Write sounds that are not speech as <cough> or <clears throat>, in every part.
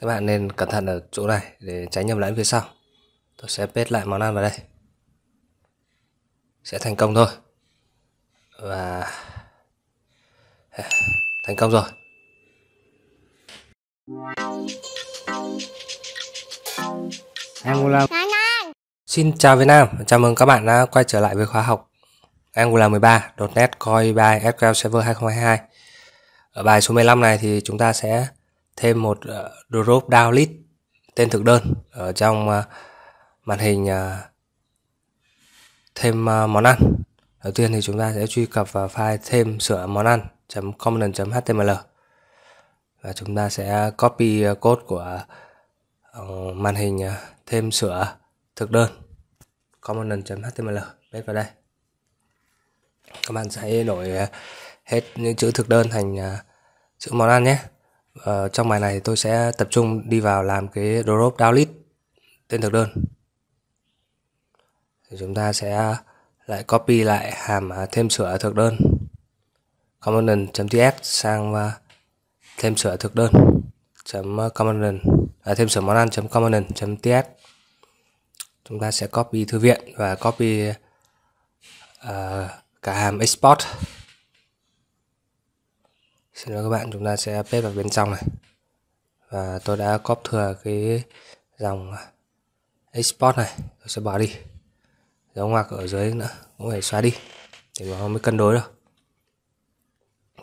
các bạn nên cẩn thận ở chỗ này để tránh nhầm lẫn phía sau. Tôi sẽ paste lại món ăn vào đây. Sẽ thành công thôi. Và <laughs> thành công rồi. Angular Xin chào Việt Nam, chào mừng các bạn đã quay trở lại với khóa học Angular 13 .NET Core 3 SQL Server 2022 Ở bài số 15 này thì chúng ta sẽ thêm một uh, drop down list tên thực đơn ở trong uh, màn hình uh, thêm uh, món ăn. Đầu tiên thì chúng ta sẽ truy cập vào file thêm sửa món ăn component.html và chúng ta sẽ copy code của uh, màn hình uh, thêm sửa thực đơn component.html paste vào đây. Các bạn sẽ đổi hết những chữ thực đơn thành chữ món ăn nhé. Ờ, trong bài này tôi sẽ tập trung đi vào làm cái drop down list tên thực đơn. Thì chúng ta sẽ lại copy lại hàm à, thêm sửa thực đơn. Component.ts sang uh, thêm sửa thực đơn à, component à, thêm sửa món ăn component.ts chúng ta sẽ copy thư viện và copy uh, cả hàm export xin lỗi các bạn, chúng ta sẽ paste vào bên trong này. Và tôi đã copy thừa cái dòng export này, tôi sẽ bỏ đi. Dấu ngoặc ở dưới nữa, cũng phải xóa đi, để nó mới cân đối được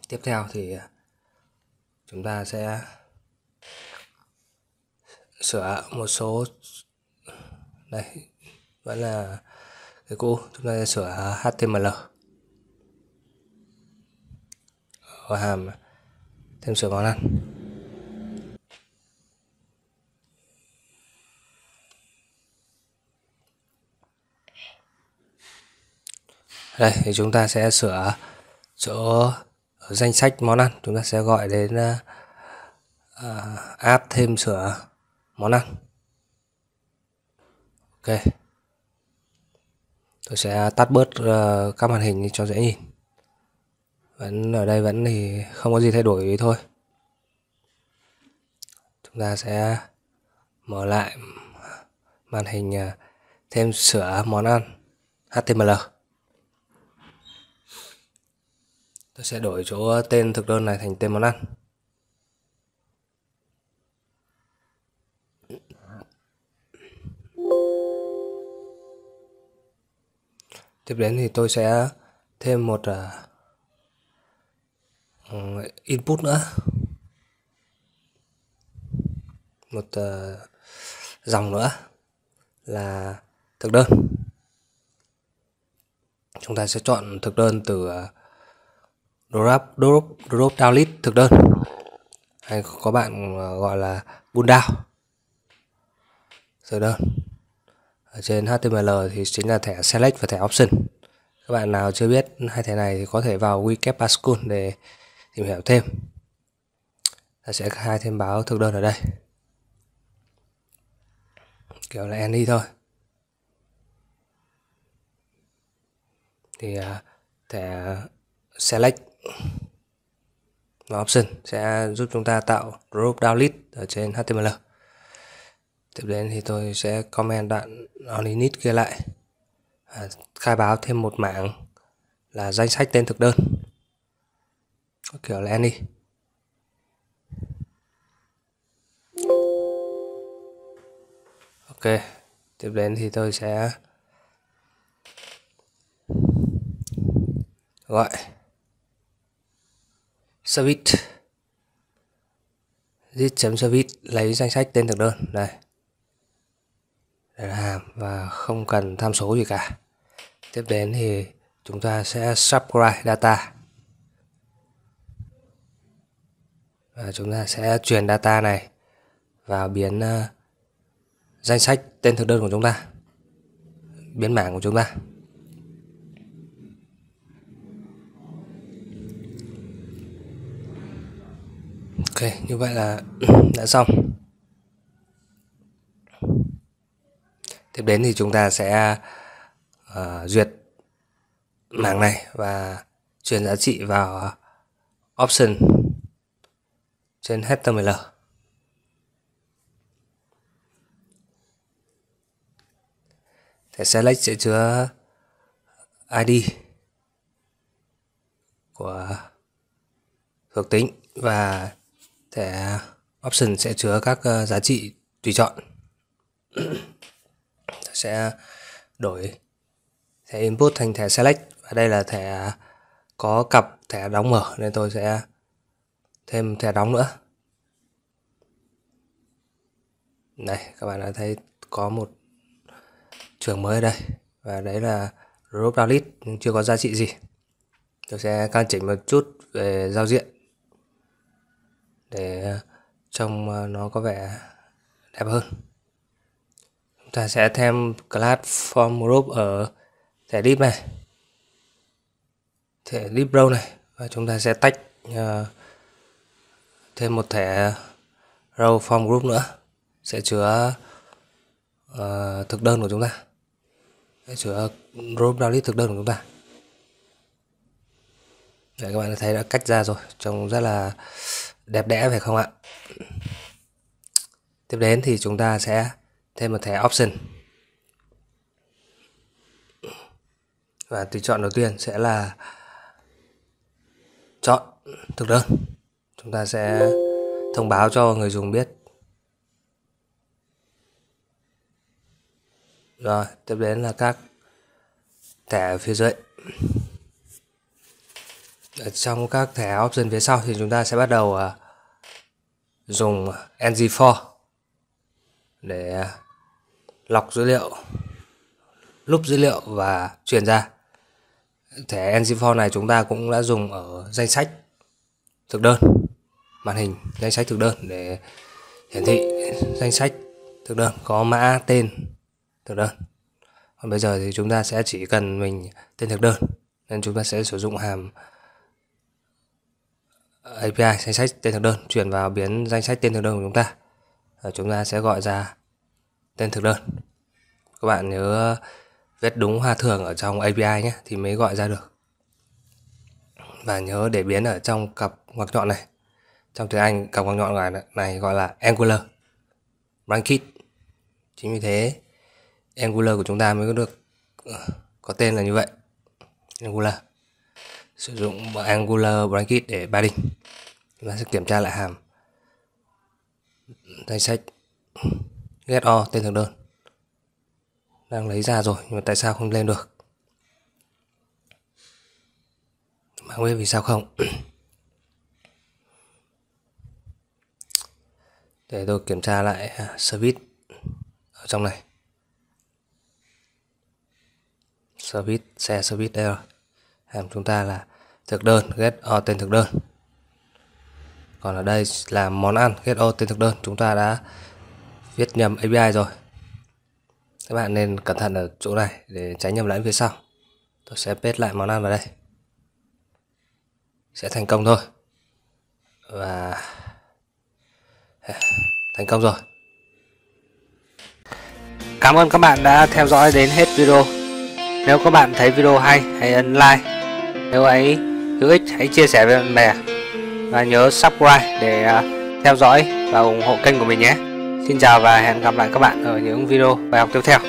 tiếp theo thì à, chúng ta sẽ sửa một số, đây, vẫn là cái cũ, chúng ta sẽ sửa html ở hàm thêm sửa món ăn đây thì chúng ta sẽ sửa chỗ ở danh sách món ăn. Chúng ta sẽ gọi đến ờ, ờ, uh, app thêm sửa món ăn. Ok. Tôi sẽ tắt bớt uh, các màn hình cho dễ nhìn vẫn ở đây vẫn thì không có gì thay đổi thôi. Chúng ta sẽ mở lại màn hình à, thêm sửa món ăn HTML tôi sẽ đổi chỗ tên thực đơn này thành tên món ăn. Tiếp đến thì tôi sẽ thêm một uh, input nữa. Một uh, dòng nữa là thực đơn. Chúng ta sẽ chọn thực đơn từ uh, drop drop drop down list thực đơn. Hay có bạn uh, gọi là pull down thực đơn. Ở trên HTML thì chính là thẻ select và thẻ option. Các bạn nào chưa biết hai thẻ này thì có thể vào wikipedia pascal để tìm hiểu thêm. Ta sẽ khai thêm báo thực đơn ở đây. Kiểu là any thôi. Thì à, thẻ select và option sẽ giúp chúng ta tạo drop down list ở trên HTML tiếp đến thì tôi sẽ comment đoạn oninit kia lại. À, khai báo thêm một mảng là danh sách tên thực đơn kiểu là đi ok, tiếp đến thì tôi sẽ gọi service. List.service lấy danh sách tên thực đơn. Đây. Để làm và không cần tham số gì cả. Tiếp đến thì chúng ta sẽ subscribe data. Và chúng ta sẽ truyền data này vào biến uh, danh sách tên thực đơn của chúng ta biến mảng của chúng ta. Ok như vậy là <clears throat> đã xong. Tiếp đến thì chúng ta sẽ uh, duyệt mảng này và truyền giá trị vào option trên HTML. Thẻ select sẽ chứa ID của thuộc tính và thẻ option sẽ chứa các ờ, giá trị tùy chọn. <clears throat> sẽ đổi thẻ input thành thẻ select và đây là thẻ có cặp, thẻ đóng mở, nên tôi sẽ thêm thẻ đóng nữa. Này các bạn đã thấy có một trường mới ở đây và đấy là group Dalit nhưng chưa có giá trị gì. Tôi sẽ căn chỉnh một chút về giao diện để ờ, trông ờ, nó có vẻ đẹp hơn. Chúng ta sẽ thêm class form group ở thẻ div này thẻ div row này và chúng ta sẽ tách uh, thêm một thẻ row form group nữa. Sẽ chứa uh, thực đơn của chúng ta. Sẽ chứa group downlist thực đơn của chúng ta. Đấy, các bạn thấy đã cách ra rồi trông rất là đẹp đẽ phải không ạ? Tiếp đến thì chúng ta sẽ thêm một thẻ option. Và tùy chọn đầu tiên sẽ là chọn thực đơn chúng ta sẽ thông báo cho người dùng biết. Rồi, tiếp đến là các thẻ ở phía dưới. Ở trong các thẻ option phía sau thì chúng ta sẽ bắt đầu à, dùng ng4 để lọc dữ liệu lúc dữ liệu và truyền ra. Thẻ ng4 này chúng ta cũng đã dùng ở danh sách thực đơn màn hình danh sách thực đơn để hiển thị danh sách thực đơn có mã tên thực đơn. Còn bây giờ thì chúng ta sẽ chỉ cần mình tên thực đơn, nên chúng ta sẽ sử dụng hàm API danh sách tên thực đơn chuyển vào biến danh sách tên thực đơn của chúng ta. Và chúng ta sẽ gọi ra tên thực đơn. Các bạn nhớ viết đúng hoa thường ở trong API nhé, thì mới gọi ra được. Và nhớ để biến ở trong cặp ngoặc nhọn này trong tiếng Anh cặp ngoặc nhọn này, này gọi là Angular. Bracket chính vì thế Angular của chúng ta mới có được ờ, có tên là như vậy. Angular. Sử dụng Angular bracket để padding chúng ta sẽ kiểm tra lại hàm. Danh sách. Get all tên thực đơn. Đang lấy ra rồi nhưng mà tại sao không lên được? Mà không biết vì sao không? Để tôi kiểm tra lại à, service ở trong này. Service, xe service đây rồi. Hàm chúng ta là thực đơn, get all tên thực đơn. Còn ở đây là món ăn, get all tên thực đơn. Chúng ta đã viết nhầm API rồi. Các bạn nên cẩn thận ở chỗ này để tránh nhầm lẫn phía sau. Tôi sẽ paste lại món ăn vào đây. Sẽ thành công thôi. Và thành công rồi. Cảm ơn các bạn đã theo dõi đến hết video. Nếu các bạn thấy video hay, hãy ấn like. Nếu ấy hữu ích, hãy chia sẻ với bạn bè. Và nhớ subscribe để à, theo dõi và ủng hộ kênh của mình nhé. Xin chào và hẹn gặp lại các bạn ở những video bài học tiếp theo.